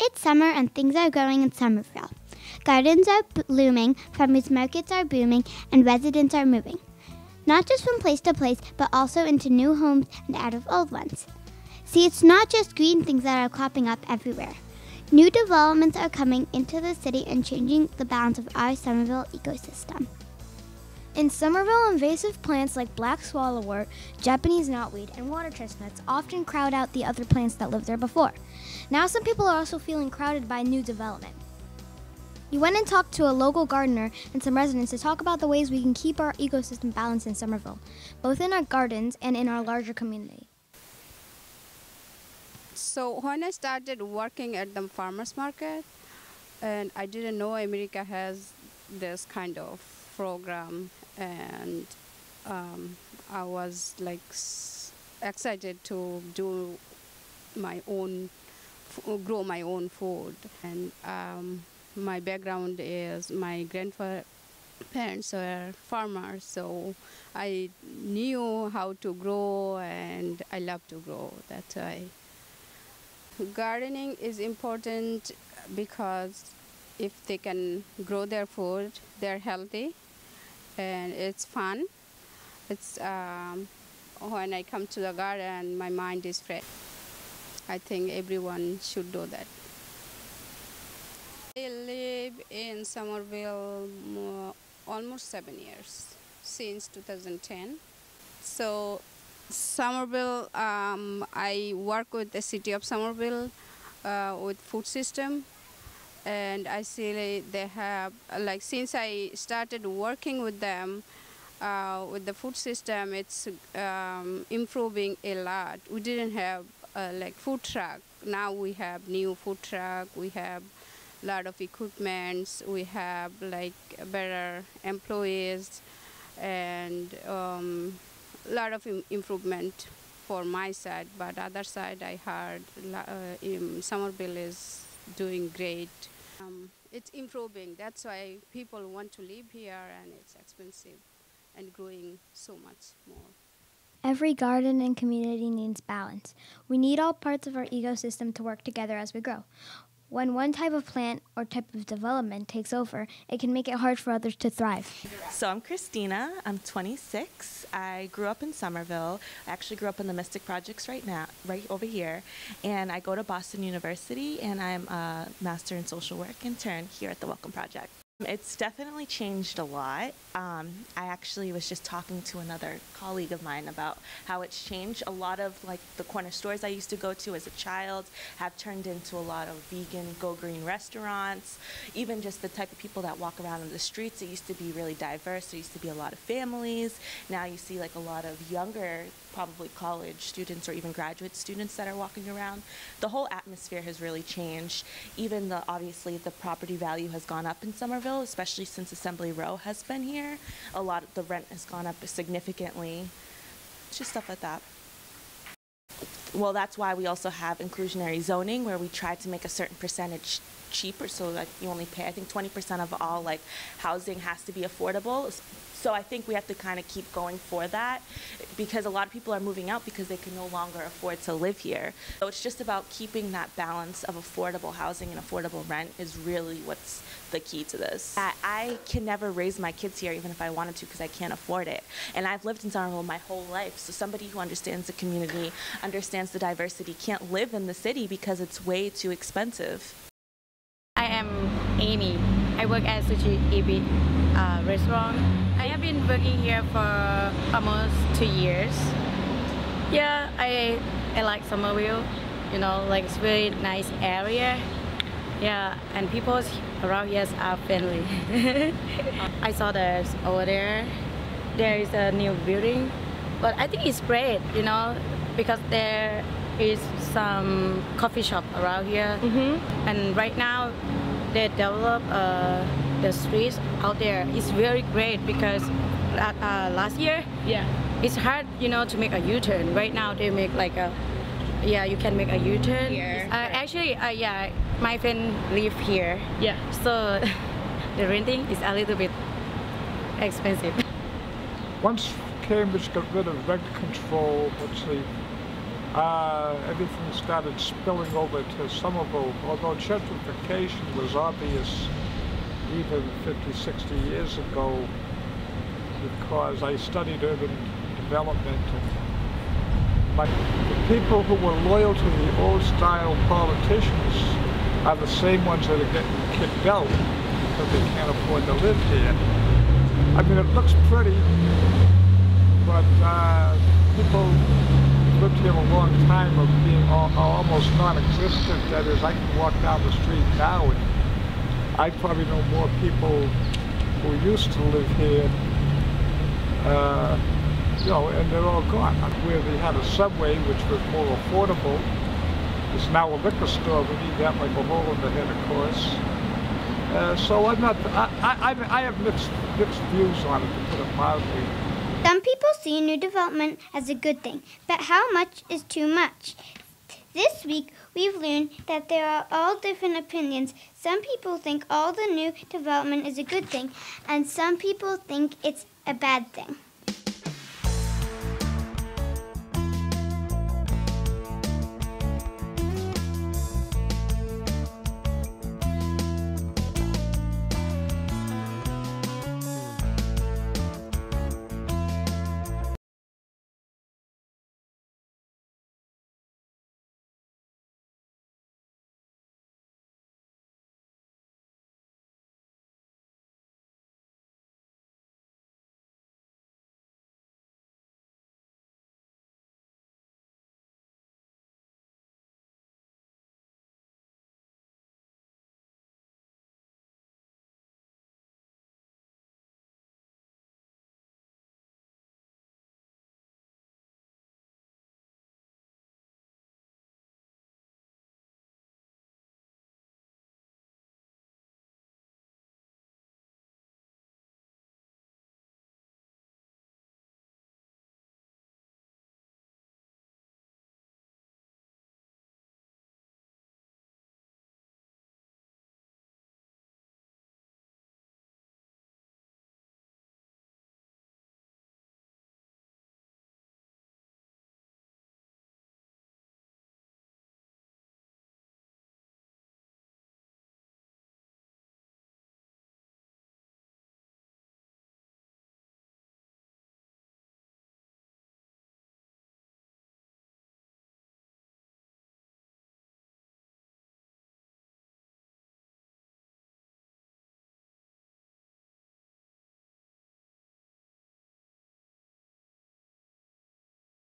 It's summer and things are growing in Somerville. Gardens are blooming, farmers markets are booming, and residents are moving. Not just from place to place, but also into new homes and out of old ones. See, it's not just green things that are cropping up everywhere. New developments are coming into the city and changing the balance of our Somerville ecosystem. In Somerville, invasive plants like black swallowwort, Japanese knotweed, and water chestnuts often crowd out the other plants that lived there before. Now, some people are also feeling crowded by new development. We went and talked to a local gardener and some residents to talk about the ways we can keep our ecosystem balanced in Somerville, both in our gardens and in our larger community. So when I started working at the farmers market, and I didn't know America has this kind of program, and um, I was like excited to do my own, grow my own food, and um, my background is my grandparents were farmers, so I knew how to grow, and I love to grow. That's why gardening is important because if they can grow their food, they're healthy and it's fun. It's um, when I come to the garden, my mind is fresh. I think everyone should do that. I live in Somerville almost seven years since 2010. So Somerville, um, I work with the city of Somerville uh, with food system, and I see they have like since I started working with them uh, with the food system, it's um, improving a lot. We didn't have uh, like food truck. Now we have new food truck. We have a lot of equipments. We have like better employees and. Um, lot of Im- improvement for my side, but other side I heard uh, Somerville is doing great. Um, it's improving. That's why people want to live here, and it's expensive and growing so much more. Every garden and community needs balance. We need all parts of our ecosystem to work together as we grow. When one type of plant or type of development takes over, it can make it hard for others to thrive. So I'm Christina. I'm 26. I grew up in Somerville. I actually grew up in the Mystic Projects right now, right over here. And I go to Boston University, and I'm a master in social work intern here at the Welcome Project. It's definitely changed a lot. Um, I actually was just talking to another colleague of mine about how it's changed. A lot of like the corner stores I used to go to as a child have turned into a lot of vegan, go green restaurants. Even just the type of people that walk around in the streets. It used to be really diverse. There used to be a lot of families. Now you see like a lot of younger, probably college students or even graduate students that are walking around. The whole atmosphere has really changed. Even the obviously the property value has gone up in Somerville, especially since Assembly Row has been here. A lot of the rent has gone up significantly. Just stuff like that. Well, that's why we also have inclusionary zoning, where we try to make a certain percentage cheaper. So like you only pay, I think 20% of all like housing has to be affordable. So I think we have to kind of keep going for that because a lot of people are moving out because they can no longer afford to live here. So it's just about keeping that balance of affordable housing and affordable rent is really what's the key to this. I, I can never raise my kids here even if I wanted to because I can't afford it. And I've lived in Somerville my whole life. So somebody who understands the community, understands the diversity, can't live in the city because it's way too expensive. I Amy. I work at Sushi Ibi uh, restaurant. I have been working here for almost two years. Yeah, I I like Somerville. You know, like it's very nice area. Yeah, and people around here are friendly. I saw that over there, there is a new building, but I think it's great. You know, because there is some coffee shop around here, and right now they develop uh, the streets out there. It's very great because la- uh, last year, yeah, it's hard, you know, to make a U-turn. Right now they make like a, yeah, you can make a U-turn. Here. Uh, actually, uh, yeah, my friend live here. Yeah. So the renting is a little bit expensive. Once Cambridge got rid of rent control, let's see, uh, everything started spilling over to Somerville, although gentrification was obvious even 50, 60 years ago because I studied urban development but the people who were loyal to the old style politicians are the same ones that are getting kicked out because they can't afford to live here. I mean, it looks pretty, but uh, people lived here a long time of being all, almost non-existent. That is, I can walk down the street now and I probably know more people who used to live here, uh, you know, and they're all gone. Where they had a subway, which was more affordable, is now a liquor store. We need that like a hole in the head, of course. Uh, so I'm not, I, I, I have mixed, mixed views on it, to put it mildly. Some people see new development as a good thing, but how much is too much? This week, we've learned that there are all different opinions. Some people think all the new development is a good thing, and some people think it's a bad thing.